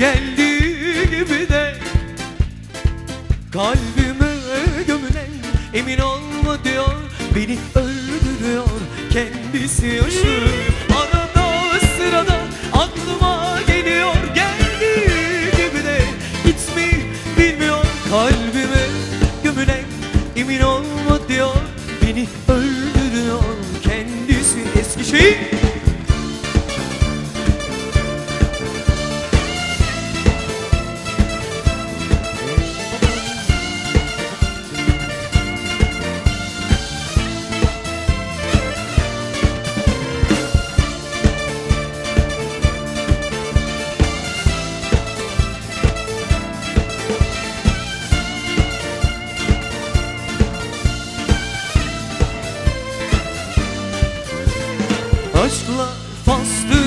geldiği gibi de. Kalbime gömülen emin olma diyor Beni öldürüyor kendisi yaşıyor Arada sırada aklıma geliyor Geldiği gibi de. Gitmeyi bilmiyor Kalbime gömülen emin olma diyor Beni öldürüyor kendisi. Eskişehir Aşklar faslında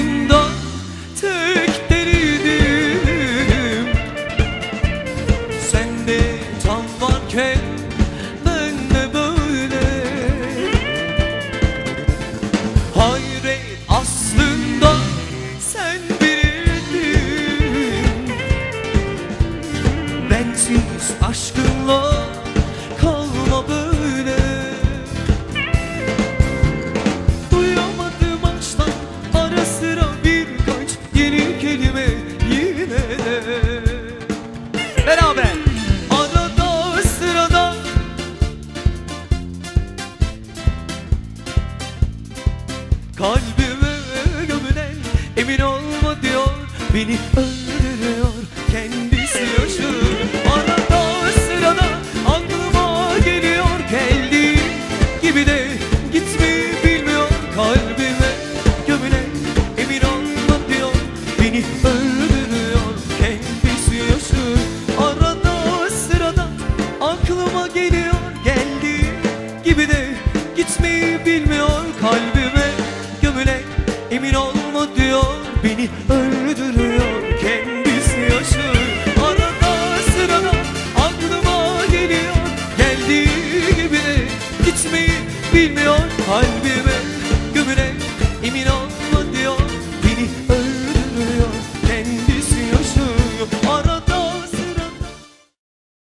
Kalbime gömülen emin olma diyor Beni öldürüyor kendisi yaşıyor Arada sırada aklıma geliyor Geldiği gibi de gitmeyi bilmiyor. Kalbime gömülen emin olma diyor Beni öldürüyor Beni öldürüyor